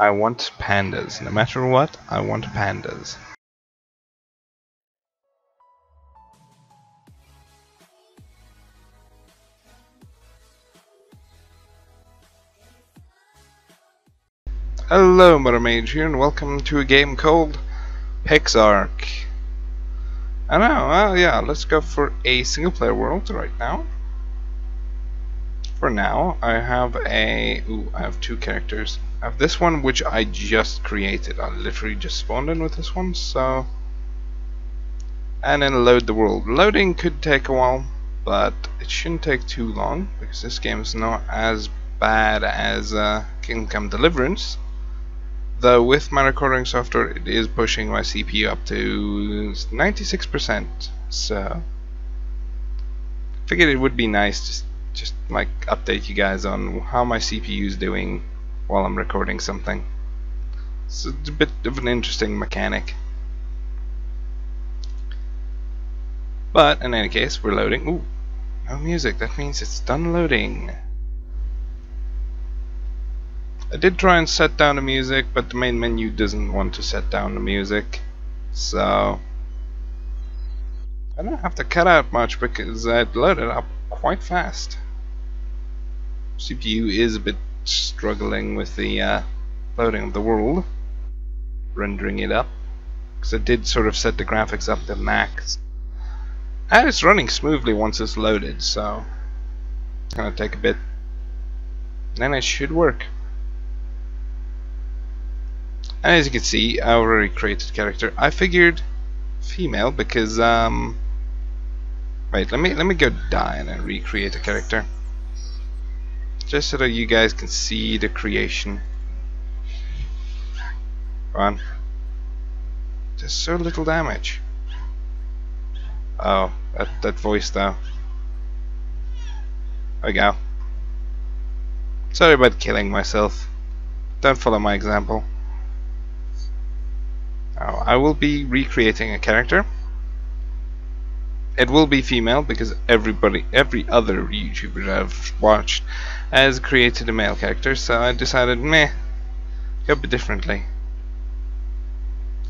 I want pandas. No matter what, I want pandas. Hello, Modern Mage here, and welcome to a game called PixARK. I know, well, yeah, let's go for a single player world right now. For now, I have a... Ooh, I have two characters. I have this one, which I just created. I literally just spawned in with this one, so... And then load the world. Loading could take a while, but it shouldn't take too long, because this game is not as bad as uh, Kingdom Come Deliverance Though with my recording software it is pushing my CPU up to 96% so figured it would be nice just just like update you guys on how my CPU is doing while I'm recording something. It's a bit of an interesting mechanic. But in any case we're loading. Ooh no music. That means it's done loading. I did try and set down the music, but the main menu doesn't want to set down the music. So I don't have to cut out much because I loaded up quite fast. CPU is a bit struggling with the uh, loading of the world, rendering it up, because I did sort of set the graphics up to max. And it's running smoothly once it's loaded, so it's gonna take a bit. Then it should work. And as you can see, I already created character. I figured female because um wait, let me let me go die and then recreate a character. Just so that you guys can see the creation. Come on. Just so little damage. Oh, that that voice though. There we go. Sorry about killing myself. Don't follow my example. Now, I will be recreating a character. It will be female because everybody, every other YouTuber I've watched has created a male character, so I decided, meh, go bit differently.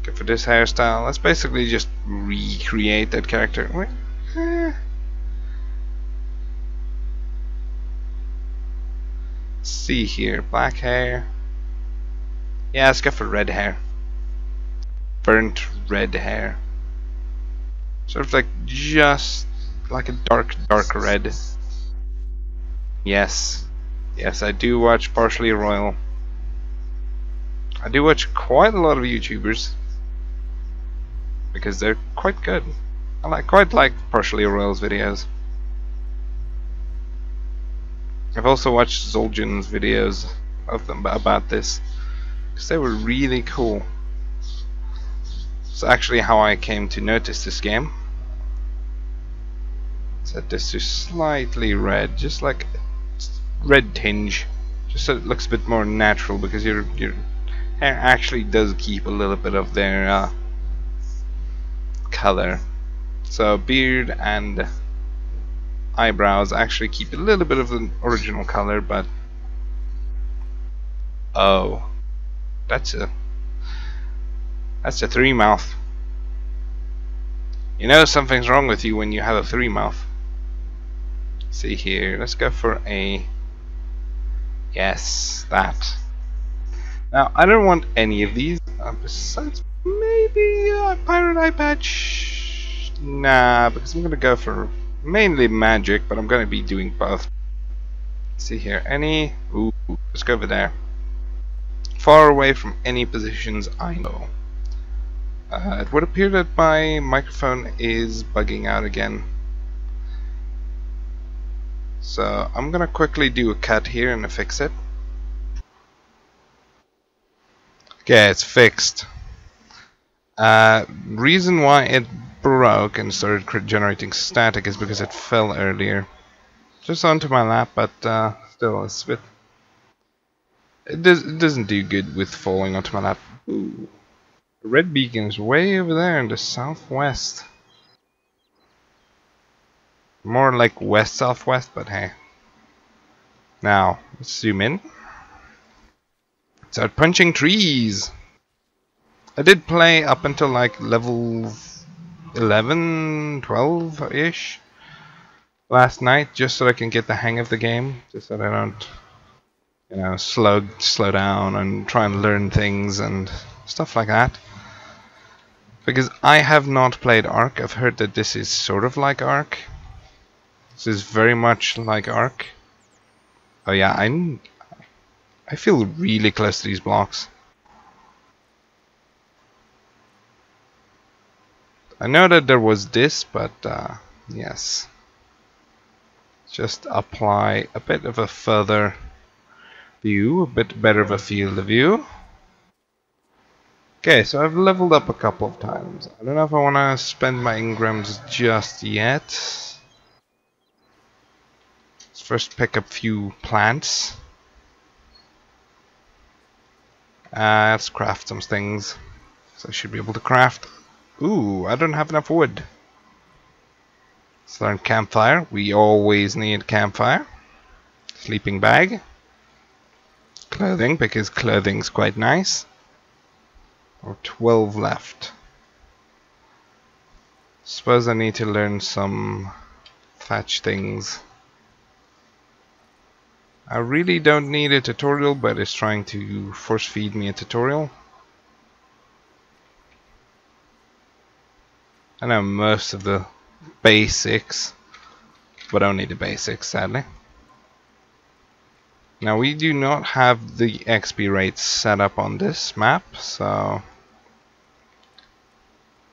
Go for this hairstyle. Let's basically just recreate that character. Eh. see here, black hair. Yeah, let's go for red hair burnt red hair. Sort of like just like a dark, dark red. Yes. Yes, I do watch Partially Royal. I do watch quite a lot of YouTubers. Because they're quite good. I like quite like Partially Royal's videos. I've also watched Zul'jin's videos of them about this. Because they were really cool. It's actually how I came to notice this game. Set this to slightly red, just like red tinge, just so it looks a bit more natural because your your hair actually does keep a little bit of their uh, color. So beard and eyebrows actually keep a little bit of the original color, but oh, that's a that's a three mouth. You know something's wrong with you when you have a three mouth. See here, let's go for a yes, that. Now I don't want any of these. Uh, besides, maybe a uh, pirate eye patch. Nah, because I'm gonna go for mainly magic, but I'm gonna be doing both. See here, any? Ooh, let's go over there. Far away from any positions I know. Uh, it would appear that my microphone is bugging out again. So I'm gonna quickly do a cut here and fix it. Okay, it's fixed. Uh, reason why it broke and started generating static is because it fell earlier. Just onto my lap, but uh, still, it's a bit... It, does, it doesn't do good with falling onto my lap. Ooh. Red beacon is way over there in the southwest. More like west-southwest, but hey. Now, let's zoom in. Start punching trees. I did play up until like level 11, 12 ish last night, just so I can get the hang of the game, just so I don't, you know, slow slow down and try and learn things and stuff like that. Because I have not played Ark. I've heard that this is sort of like Ark. This is very much like Ark. Oh yeah, I'm. I feel really close to these blocks. I know that there was this, but uh, yes. Just apply a bit of a further view, a bit better of a field of view. Okay, so I've leveled up a couple of times. I don't know if I want to spend my engrams just yet. First pick up a few plants. Uh, let's craft some things. So I should be able to craft. Ooh, I don't have enough wood. Let's learn campfire. We always need campfire. Sleeping bag. Clothing, because clothing's quite nice or 12 left. Suppose I need to learn some thatch things. I really don't need a tutorial, but it's trying to force feed me a tutorial. I know most of the basics, but only the basics, sadly. Now we do not have the XP rates set up on this map, so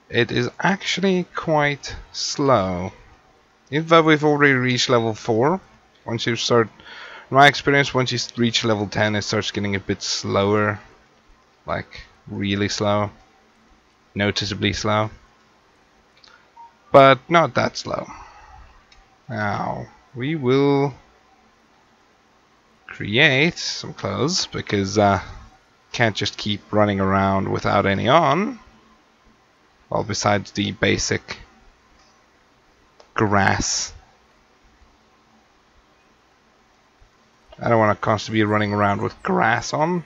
it is actually quite slow. Even though we've already reached level 4, once you start, in my experience, once you reach level 10 it starts getting a bit slower, like really slow, noticeably slow, but not that slow. Now, we will create some clothes because uh, can't just keep running around without any on. Well, besides the basic grass. I don't want to constantly be running around with grass on.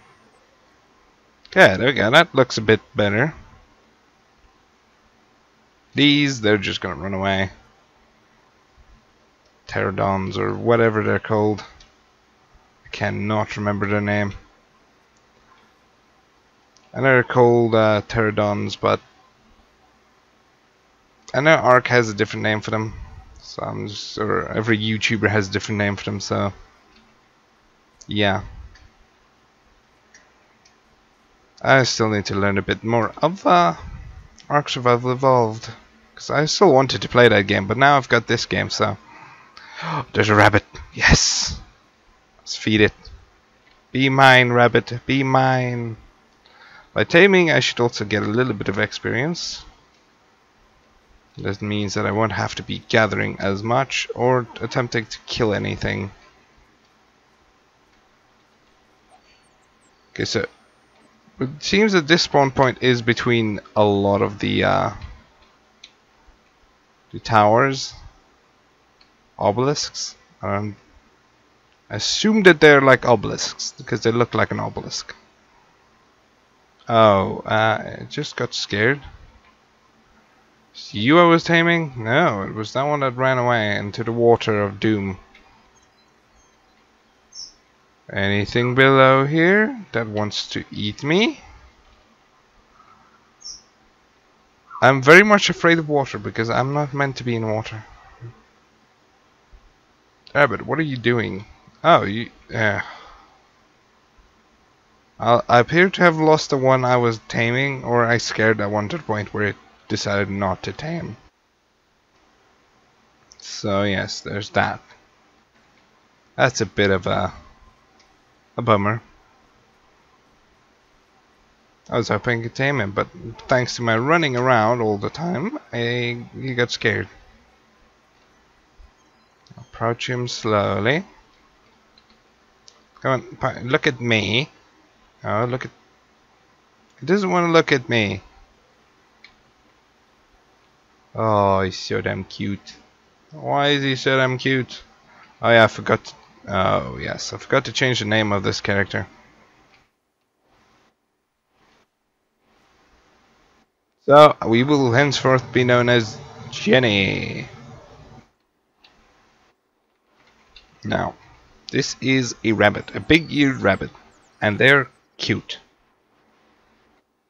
Okay, there we go. That looks a bit better. These, they're just going to run away. Pterodons or whatever they're called. I cannot remember their name. I know they're called uh, pterodons, but I know Ark has a different name for them. So I'm just, or every YouTuber has a different name for them. So yeah, I still need to learn a bit more of uh, Ark Survival Evolved because I still wanted to play that game, but now I've got this game. So there's a rabbit. Yes. Let's feed it. Be mine, rabbit, be mine. By taming, I should also get a little bit of experience. That means that I won't have to be gathering as much or attempting to kill anything. Okay, so it seems that this spawn point is between a lot of the uh, the towers, obelisks. Um, assume that they're like obelisks because they look like an obelisk. Oh, uh, I just got scared. It's you I was taming? No, it was that one that ran away into the water of doom. Anything below here that wants to eat me? I'm very much afraid of water because I'm not meant to be in water. Abbott, what are you doing? Oh, you... I, I appear to have lost the one I was taming, or I scared that one to the point where it decided not to tame. So yes, there's that. That's a bit of a, a bummer. I was hoping to tame him, but thanks to my running around all the time, I, he got scared. Approach him slowly. Come on, look at me. Oh, look at... He doesn't want to look at me. Oh, he's so damn cute. Why is he so damn cute? Oh yeah, I forgot. Oh, yes. I forgot to change the name of this character. So, we will henceforth be known as Jenny. Now, this is a rabbit, a big-eared rabbit, and they're cute.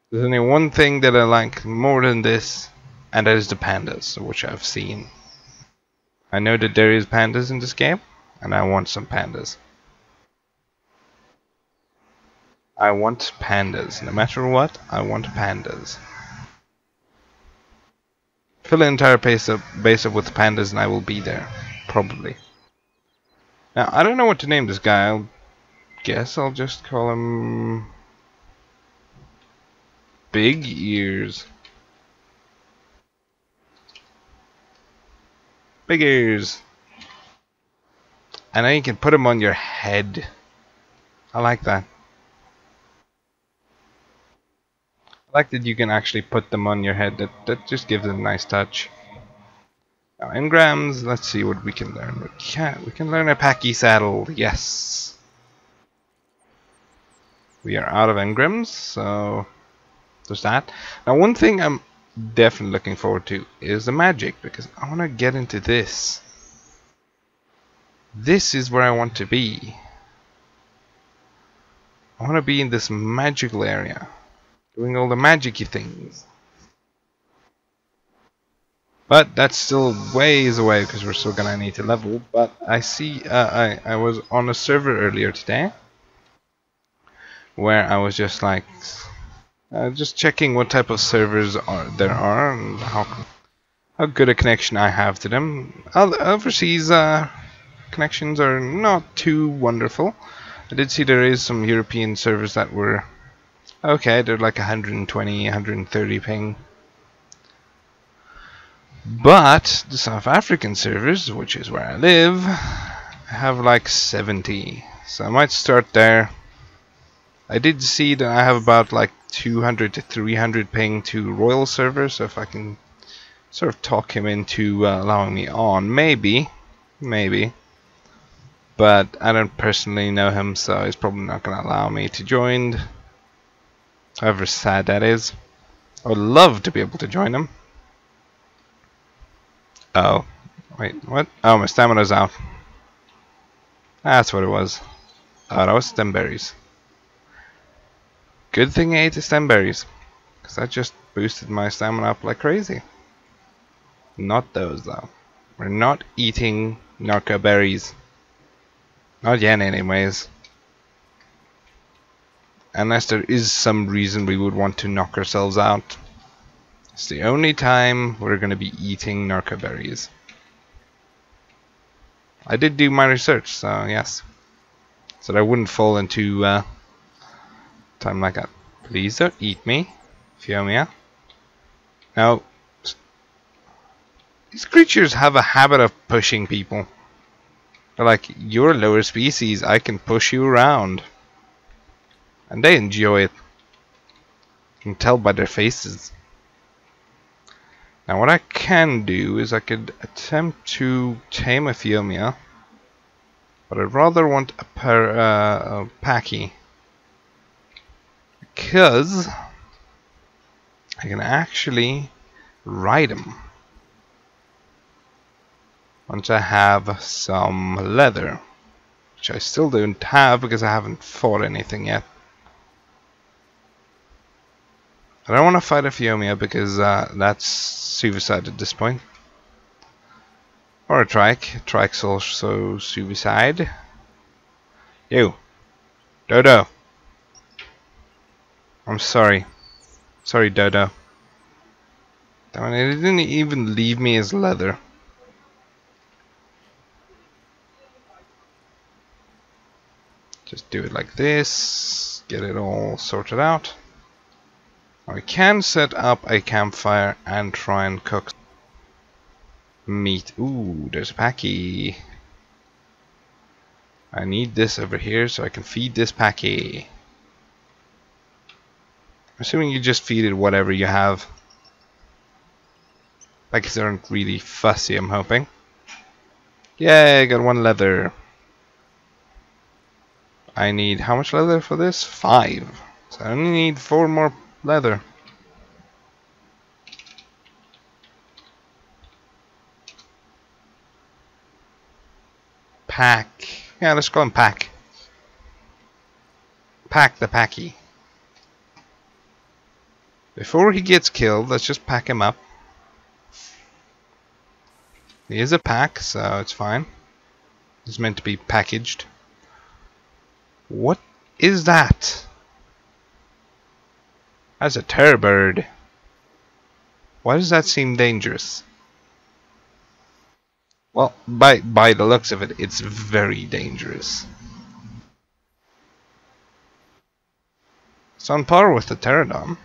There's only one thing that I like more than this, and that is the pandas, which I've seen. I know that there is pandas in this game, and I want some pandas. I want pandas. No matter what, I want pandas. Fill the entire base up, base up with pandas and I will be there. Probably. Now, I don't know what to name this guy. I'll guess I'll just call him... Big Ears. Big Ears. And then you can put them on your head. I like that. I like that you can actually put them on your head. That that just gives it a nice touch. Now engrams, let's see what we can learn. We can we can learn a packy saddle, yes. We are out of engrams, so there's that. Now one thing I'm definitely looking forward to is the magic because I want to get into this. This is where I want to be. I want to be in this magical area doing all the magicy things. But that's still ways away because we're still gonna need to level. But I see, uh, I I was on a server earlier today where I was just like, uh, just checking what type of servers are there are and how how good a connection I have to them. Overseas uh, connections are not too wonderful. I did see there is some European servers that were Okay, they're like 120, 130 ping. But the South African servers, which is where I live, have like 70. So I might start there. I did see that I have about like 200 to 300 ping to Royal server, so if I can sort of talk him into uh, allowing me on, maybe, maybe. But I don't personally know him, so he's probably not going to allow me to join. However sad that is. I would love to be able to join them. Oh. Wait, what? Oh, my stamina's out. That's what it was. Oh, that was stim berries. Good thing I ate the stim berries. Because that just boosted my stamina up like crazy. Not those, though. We're not eating narco berries. Not yet, anyways. Unless there is some reason we would want to knock ourselves out. It's the only time we're going to be eating narco berries. I did do my research, so yes. So that I wouldn't fall into uh, time like that. Please don't eat me, Phiomia. Now, these creatures have a habit of pushing people. Like, you're a lower species, I can push you around. And they enjoy it. You can tell by their faces. Now what I can do is I could attempt to tame a Phiomia. But I'd rather want a, per, uh, a Packy. Because I can actually ride him. Once I have some leather. Which I still don't have because I haven't fought anything yet. I don't want to fight a Phiomia because uh, that's suicide at this point. Or a Trike. Trike's also suicide. You. Dodo. I'm sorry. Sorry, Dodo. Damn it, it didn't even leave me as leather. Just do it like this. Get it all sorted out. We can set up a campfire and try and cook meat. Ooh, there's a packy. I need this over here so I can feed this packy. Assuming you just feed it whatever you have. Packies aren't really fussy, I'm hoping. Yay, got one leather. I need how much leather for this? Five. So I only need four more leather. Pack. Yeah, let's go and pack. Pack the packy. Before he gets killed, let's just pack him up. He is a pack, so it's fine. He's meant to be packaged. What is that? That's a terror bird. Why does that seem dangerous? Well, by by the looks of it, it's very dangerous. It's on par with the pterodon.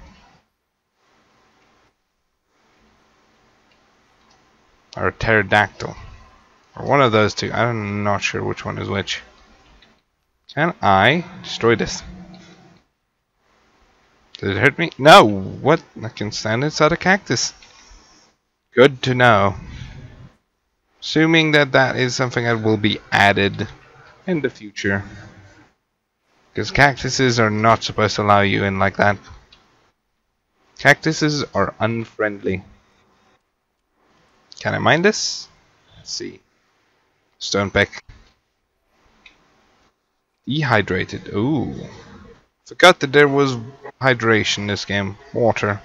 Or pterodactyl. Or one of those two. I'm not sure which one is which. Can I destroy this? Did it hurt me? No! What? I can stand inside a cactus. Good to know. Assuming that that is something that will be added in the future. Because cactuses are not supposed to allow you in like that. Cactuses are unfriendly. Can I mine this? Let's see. Stone pick. Dehydrated. Ooh. Forgot that there was hydration in this game. Water.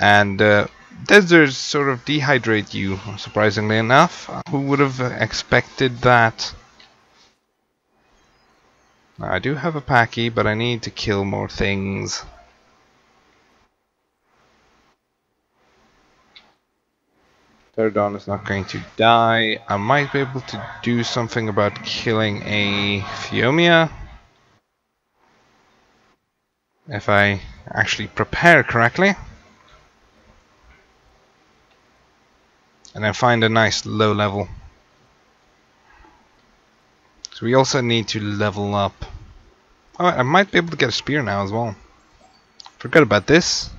And uh, deserts sort of dehydrate you, surprisingly enough. Who would have expected that? Now, I do have a packy, but I need to kill more things. Pterodon is not going to die. I might be able to do something about killing a Phiomia. If I actually prepare correctly. And then find a nice low level. So we also need to level up. Oh, I might be able to get a spear now as well. Forgot about this.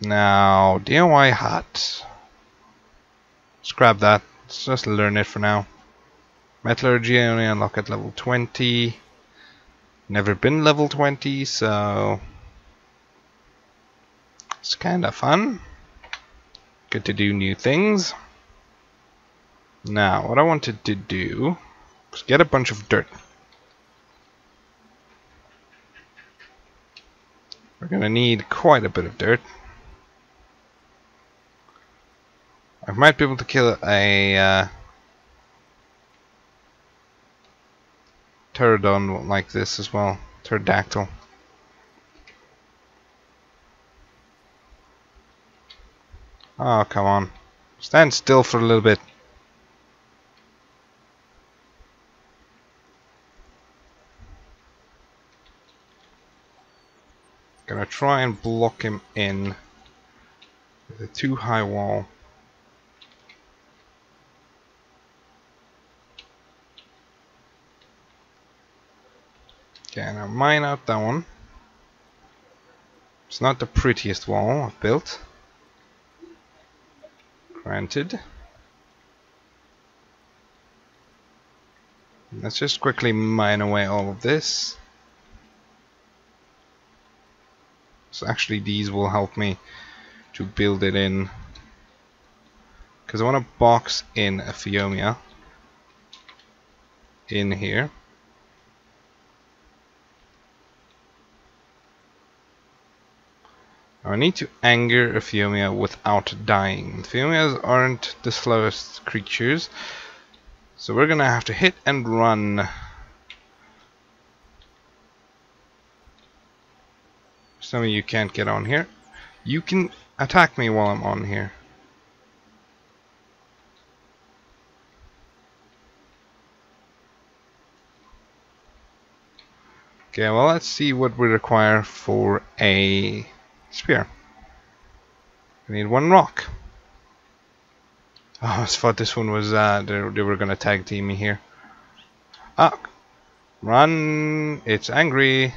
Now, DIY. Let's grab that. Let's just learn it for now. Metallurgy only unlock at level 20. Never been level 20, so... It's kinda fun. Good to do new things. Now, what I wanted to do is get a bunch of dirt. We're gonna need quite a bit of dirt. I might be able to kill a uh, pterodon like this as well. Pterodactyl. Oh, come on. Stand still for a little bit. Gonna try and block him in with a too high wall. Okay, now mine out that one. It's not the prettiest wall I've built. Granted. Let's just quickly mine away all of this. So actually these will help me to build it in. Because I want to box in a Phiomia in here. I need to anger a Phiomia without dying. Phiomias aren't the slowest creatures, so we're gonna have to hit and run Some of you can't get on here. You can attack me while I'm on here. Okay, well let's see what we require for a spear. We need one rock. Oh, I thought this one was, uh, they, they were gonna tag team me here. Ah! Run! It's angry!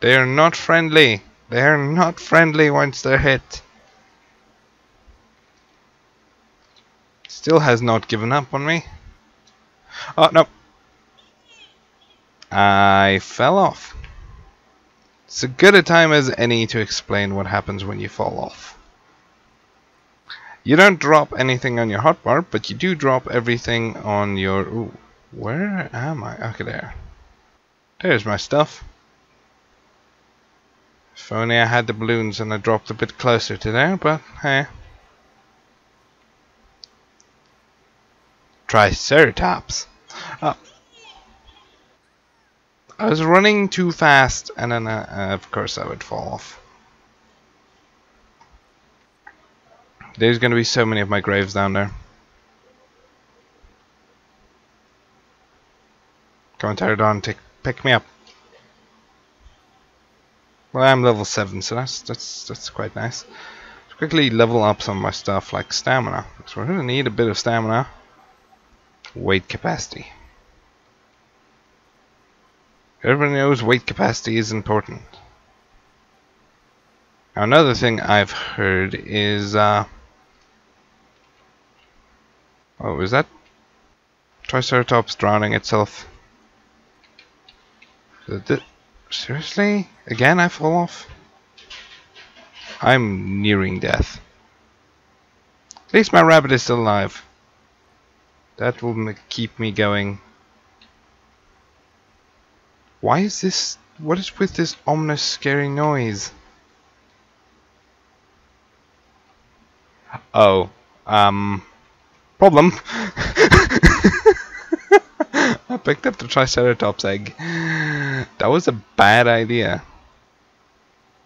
They are not friendly. They are not friendly once they're hit. Still has not given up on me. Oh, no. I fell off. It's a good a time as any to explain what happens when you fall off. You don't drop anything on your hotbar, but you do drop everything on your... Ooh, where am I? Okay, there. There's my stuff. If only I had the balloons and I dropped a bit closer to there, but hey. Triceratops. Oh. I was running too fast and then uh, of course I would fall off. There's gonna be so many of my graves down there. Come on, Pterodon, take, pick me up. Well, I'm level 7, so that's that's that's quite nice. Let's quickly level up some of my stuff, like stamina. Because we're to need a bit of stamina. Weight capacity. Everybody knows weight capacity is important. Now, another thing I've heard is, uh... Oh, was that Triceratops drowning itself? Seriously? Again I fall off? I'm nearing death. At least my rabbit is still alive. That will keep me going. Why is this... What is with this ominous scary noise? Oh. Um... Problem. I picked up the Triceratops egg. That was a bad idea.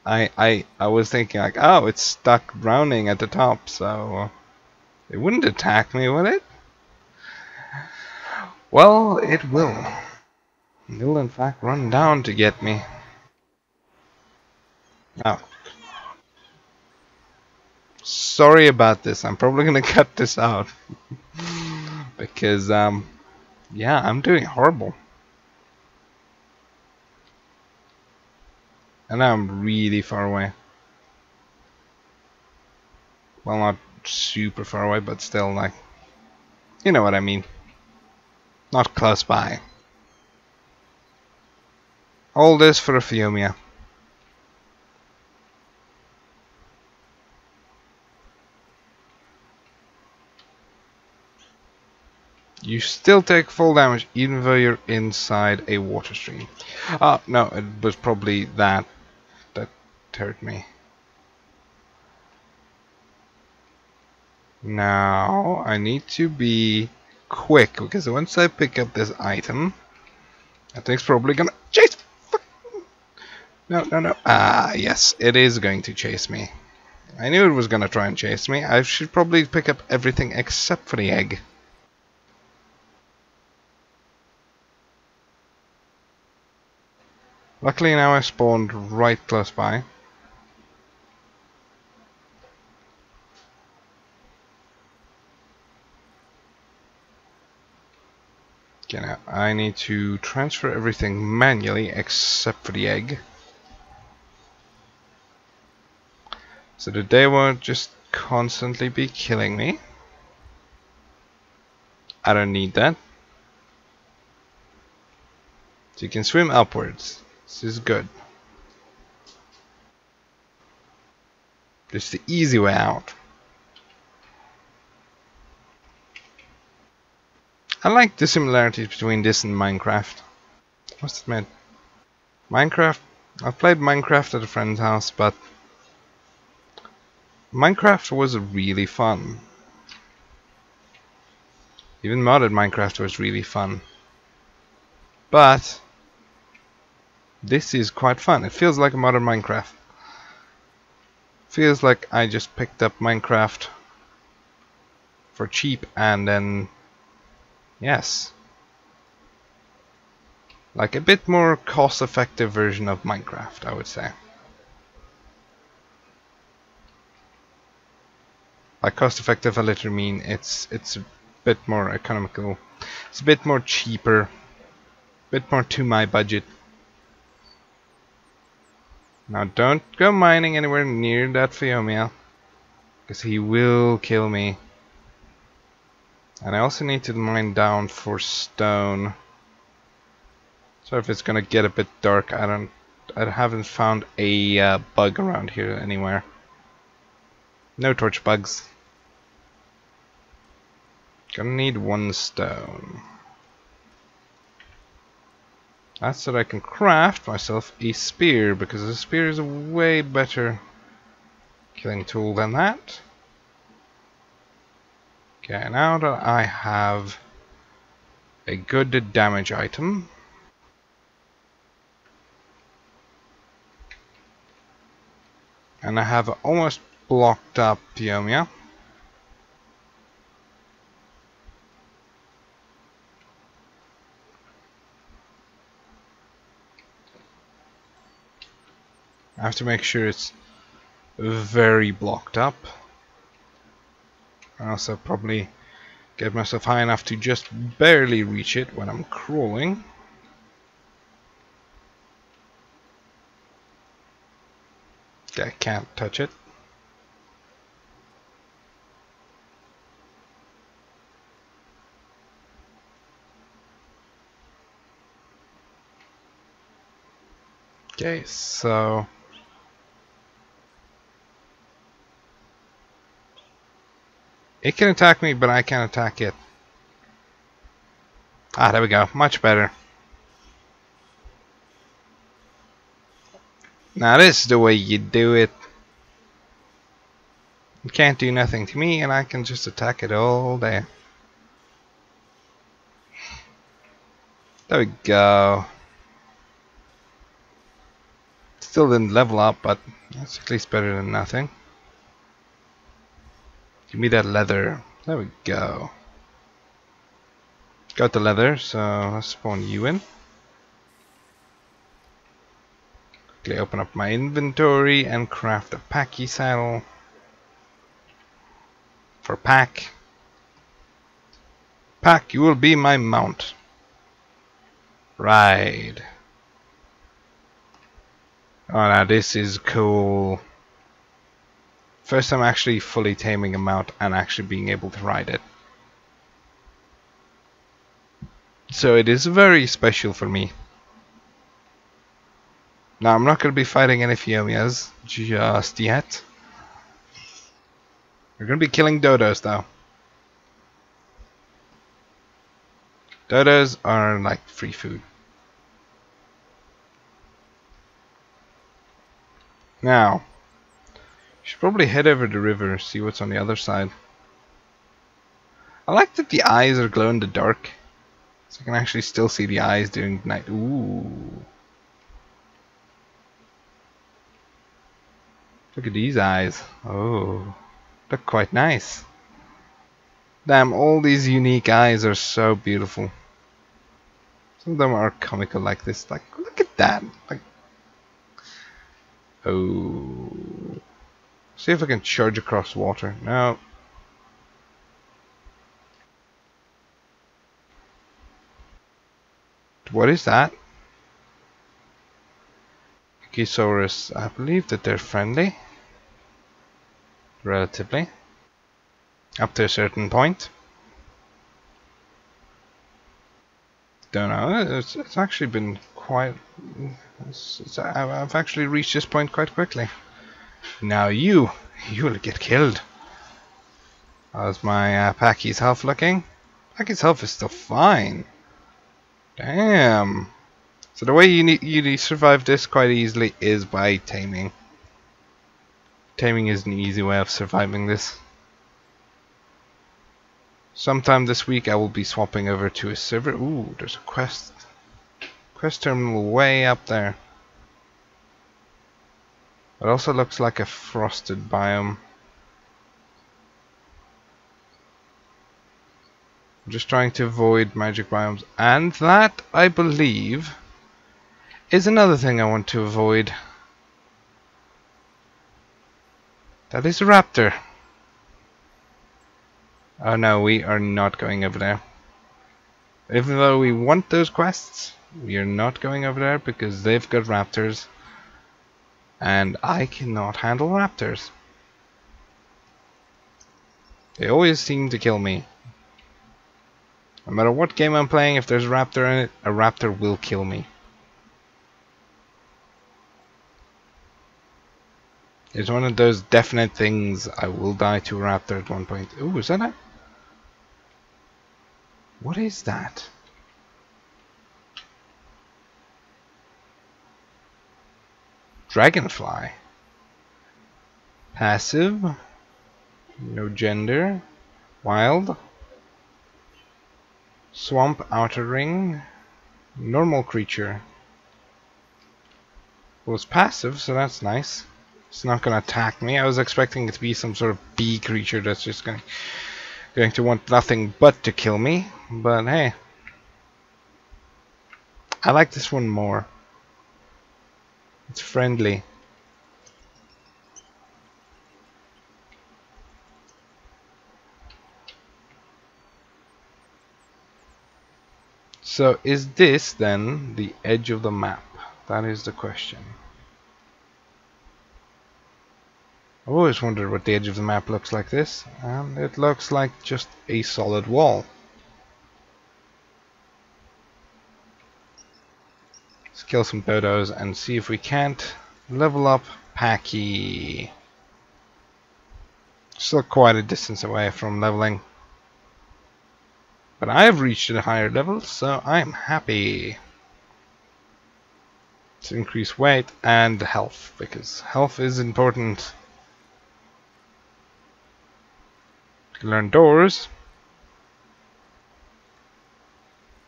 I I I was thinking like, oh, it's stuck drowning at the top, so it wouldn't attack me, would it? Well, it will. Will in fact run down to get me. Oh. Sorry about this. I'm probably gonna cut this out because um yeah, I'm doing horrible. And I'm really far away. Well, not super far away, but still, like, you know what I mean. Not close by. All this for a Phiomia. You still take full damage even though you're inside a water stream. Oh, no, it was probably that that hurt me. Now, I need to be quick, because once I pick up this item, that thing's probably gonna chase... No, no, no. Ah, yes, it is going to chase me. I knew it was gonna try and chase me. I should probably pick up everything except for the egg. Luckily now I spawned right close by. Okay, now I need to transfer everything manually except for the egg. So that they won't just constantly be killing me. I don't need that. So you can swim upwards. This is good. This is the easy way out. I like the similarities between this and Minecraft. Must admit. Minecraft, I've played Minecraft at a friend's house, but Minecraft was really fun. Even modded Minecraft was really fun. But this is quite fun. It feels like a modern Minecraft. Feels like I just picked up Minecraft for cheap and then yes like a bit more cost effective version of Minecraft I would say by cost effective I literally mean it's it's a bit more economical it's a bit more cheaper bit more to my budget now don't go mining anywhere near that Phiomia. Because he will kill me. And I also need to mine down for stone. So if it's gonna get a bit dark, I don't I haven't found a uh, bug around here anywhere. No torch bugs. Gonna need one stone. That's so I can craft myself a spear because a spear is a way better killing tool than that. Okay, now that I have a good damage item, and I have almost blocked up Phiomia. I have to make sure it's very blocked up. I also probably get myself high enough to just barely reach it when I'm crawling. I can't touch it. Okay, so It can attack me, but I can't attack it. Ah, there we go. Much better. Now this is the way you do it. It can't do nothing to me, and I can just attack it all day. There we go. Still didn't level up, but that's at least better than nothing. Give me that leather. There we go. Got the leather, so let's spawn you in. Quickly open up my inventory and craft a packy saddle. For pack. Pack, you will be my mount. Ride. Oh, now this is cool. First time actually fully taming a mount and actually being able to ride it. So it is very special for me. Now I'm not going to be fighting any Phiomias just yet. We're going to be killing dodos though. Dodos are like free food. Now, should probably head over the river, and see what's on the other side. I like that the eyes are glow in the dark. So I can actually still see the eyes during night. Ooh. Look at these eyes. Oh. Look quite nice. Damn, all these unique eyes are so beautiful. Some of them are comical like this. Like, look at that. Like, oh. See if I can charge across water. Now, What is that? Ichthyosaurus. I believe that they're friendly. Relatively. Up to a certain point. Don't know. It's, it's actually been quite... It's, it's, I've actually reached this point quite quickly. Now you, you will get killed. How's my uh, Packy's health looking? Packy's health is still fine. Damn. So the way you need you survive this quite easily is by taming. Taming is an easy way of surviving this. Sometime this week I will be swapping over to a server. Ooh, there's a quest. Quest terminal way up there. It also looks like a frosted biome. I'm just trying to avoid magic biomes. And that, I believe, is another thing I want to avoid. That is a raptor. Oh no, we are not going over there. Even though we want those quests, we are not going over there because they've got raptors and I cannot handle raptors. They always seem to kill me. No matter what game I'm playing, if there's a raptor in it, a raptor will kill me. It's one of those definite things, I will die to a raptor at one point. Ooh, is that a... What is that? Dragonfly. Passive. No gender. Wild. Swamp outer ring. Normal creature. Was passive, so that's nice. It's not going to attack me. I was expecting it to be some sort of bee creature that's just going, going to want nothing but to kill me. But hey. I like this one more. It's friendly. So is this then the edge of the map? That is the question. I've always wondered what the edge of the map looks like this, and it looks like just a solid wall. Let's kill some dodos and see if we can't level up Packy. Still quite a distance away from leveling. But I have reached a higher level, so I'm happy. To increase weight and health, because health is important. To Learn doors.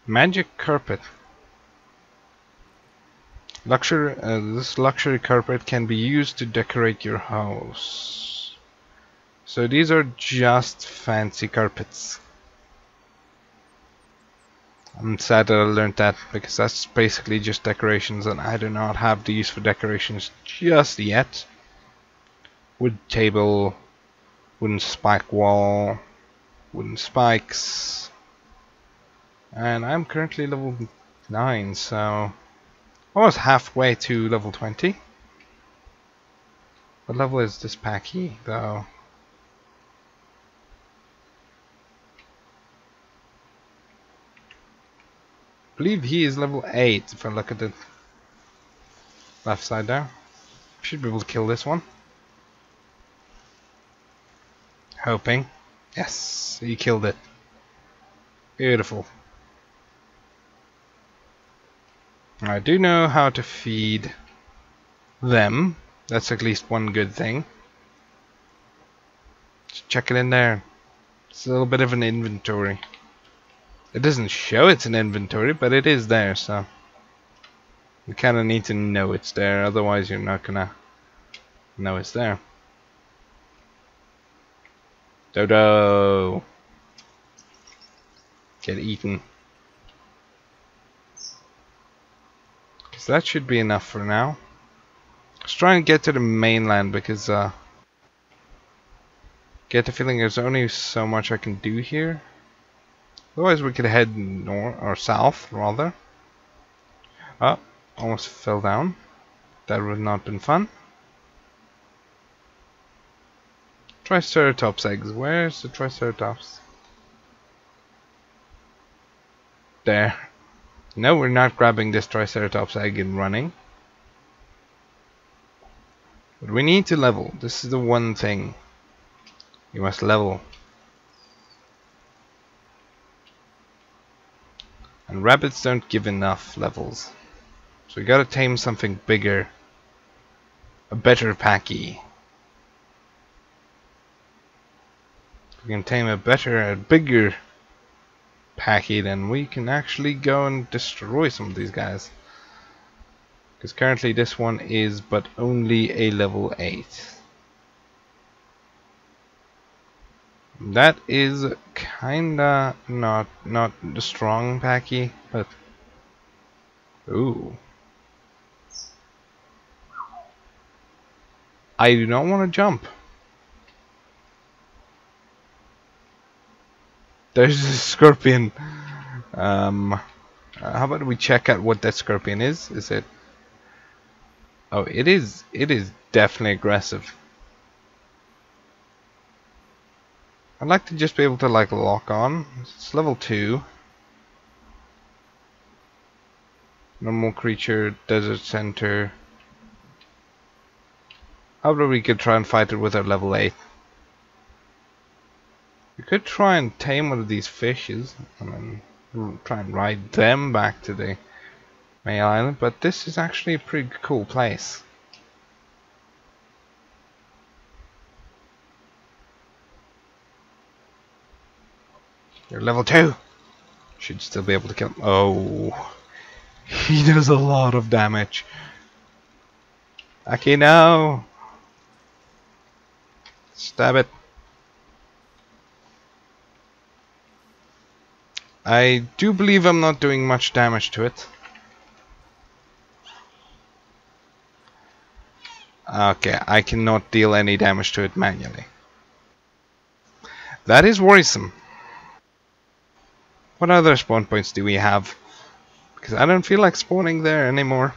Magic carpet. Luxury, uh, this luxury carpet can be used to decorate your house. So these are just fancy carpets. I'm sad that I learned that because that's basically just decorations and I do not have the use for decorations just yet. Wood table, wooden spike wall, wooden spikes, and I'm currently level 9 so Almost halfway to level 20. What level is this Packy, though? I believe he is level 8 if I look at the left side there. Should be able to kill this one. Hoping. Yes, he killed it. Beautiful. I do know how to feed them. That's at least one good thing. Just check it in there. It's a little bit of an inventory. It doesn't show it's an inventory, but it is there, so you kind of need to know it's there, otherwise you're not gonna know it's there. Dodo! Get eaten. So that should be enough for now. Let's try and get to the mainland because uh, get the feeling there's only so much I can do here. Otherwise we could head north or south rather. Oh, almost fell down. That would not have been fun. Triceratops eggs. Where's the Triceratops? There. No, we're not grabbing this Triceratops egg and running. But we need to level. This is the one thing. You must level. And rabbits don't give enough levels. So we gotta tame something bigger. A better packy. we can tame a better, a bigger Packy, then we can actually go and destroy some of these guys. Because currently this one is but only a level 8. That is kinda not not the strong Packy, but ooh. I do not want to jump. There's a scorpion. Um, uh, how about we check out what that scorpion is? Is it? Oh, it is. It is definitely aggressive. I'd like to just be able to like lock on. It's level two. Normal creature, desert center. How about we could try and fight it with our level 8. We could try and tame one of these fishes and then try and ride them back to the main island, but this is actually a pretty cool place. You're level 2! Should still be able to kill him. Oh, he does a lot of damage. Okay, now. Stab it. I do believe I'm not doing much damage to it. Okay, I cannot deal any damage to it manually. That is worrisome. What other spawn points do we have? Because I don't feel like spawning there anymore.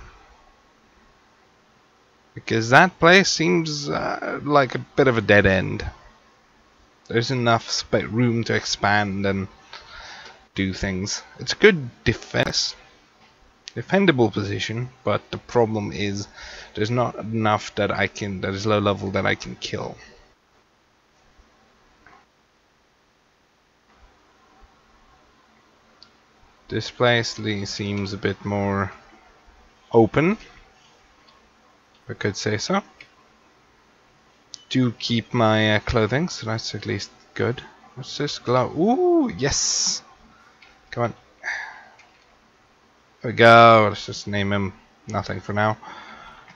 Because that place seems uh, like a bit of a dead end. There's enough room to expand and do things. It's a good defense. Defendable position, but the problem is there's not enough that I can that is low level that I can kill. This place seems a bit more open. I could say so. Do keep my uh, clothing, so that's at least good. What's this glow? Ooh, yes! Come on. There we go. Let's just name him nothing for now.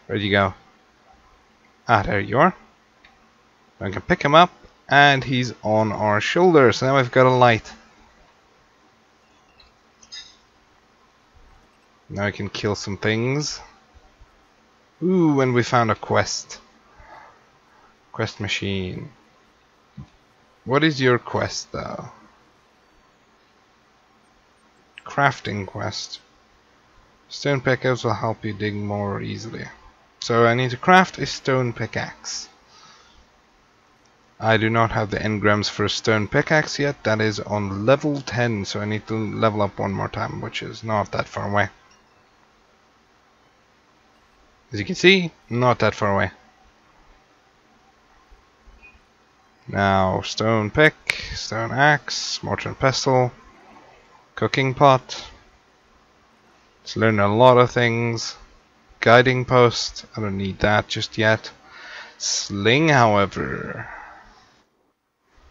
Where'd you go? Ah, there you are. I can pick him up, and he's on our shoulders. Now we've got a light. Now I can kill some things. Ooh, and we found a quest. Quest machine. What is your quest though? Crafting quest. Stone pickaxe will help you dig more easily. So I need to craft a stone pickaxe. I do not have the engrams for a stone pickaxe yet. That is on level 10, so I need to level up one more time, which is not that far away. As you can see, not that far away. Now, stone pick, stone axe, mortar and pestle, cooking pot. Let's learn a lot of things. Guiding post, I don't need that just yet. Sling, however,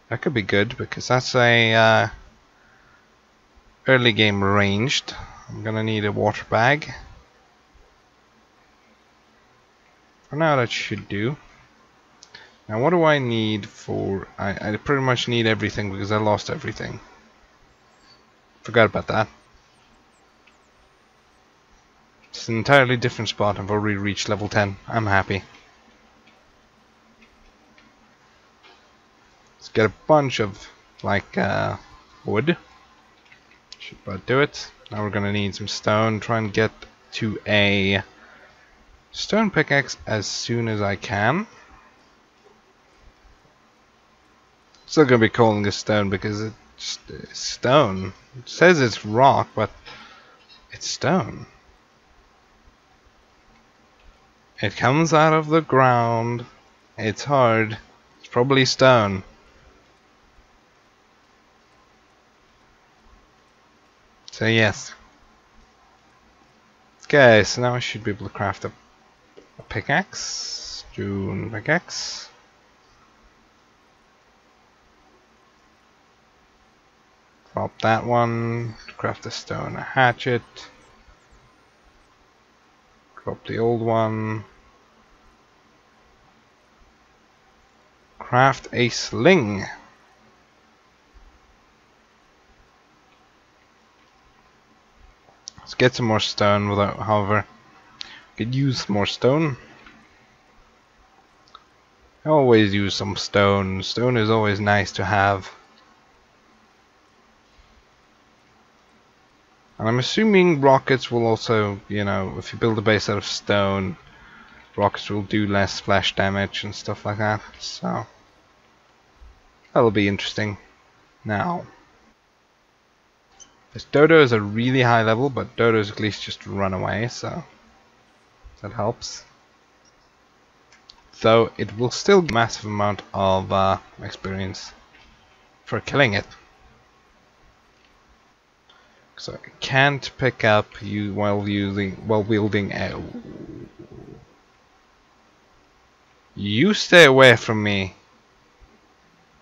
that could be good because that's a uh, early game ranged. I'm gonna need a water bag. For now that should do. Now what do I need for... I, I pretty much need everything because I lost everything. Forgot about that. It's an entirely different spot. I've already reached level 10. I'm happy. Let's get a bunch of like uh, wood. Should about do it. Now we're gonna need some stone. Try and get to a Stone pickaxe as soon as I can. Still gonna be calling it stone because stone. It says it's rock, but it's stone. It comes out of the ground. It's hard. It's probably stone. So yes. Okay, so now I should be able to craft a pickaxe, stone pickaxe. Drop that one, craft a stone a hatchet. Drop the old one. Craft a sling. Let's get some more stone without however could use more stone. I always use some stone. Stone is always nice to have. And I'm assuming rockets will also, you know, if you build a base out of stone, rockets will do less flash damage and stuff like that. So, that'll be interesting. Now, this Dodo is a really high level, but Dodo's at least just run away, so that helps. though it will still massive amount of uh, experience for killing it. So I can't pick up you while using while wielding a. You stay away from me.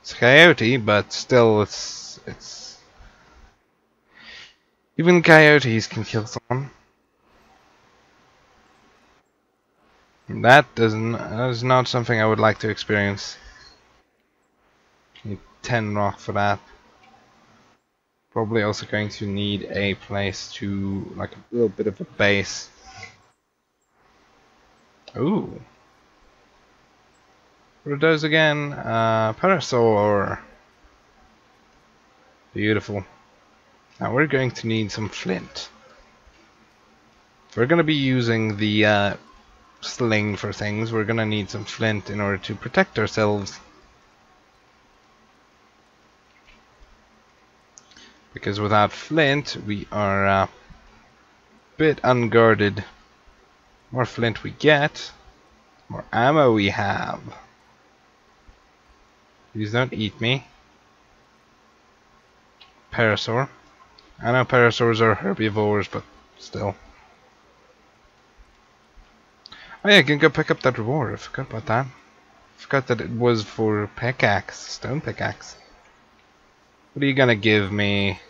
It's coyote, but still, it's it's. Even coyotes can kill someone. That doesn't that is not something I would like to experience. Need ten rock for that. Probably also going to need a place to like a little bit of a base. Ooh. What are those again? Uh, Parasaur. Beautiful. Now we're going to need some flint. We're going to be using the uh, sling for things. We're going to need some flint in order to protect ourselves. Because without flint, we are a uh, bit unguarded. More flint we get, more ammo we have. Please don't eat me. Parasaur. I know parasaurs are herbivores, but still. Oh yeah, I can go pick up that reward. I forgot about that. I forgot that it was for pickaxe, stone pickaxe. What are you gonna give me?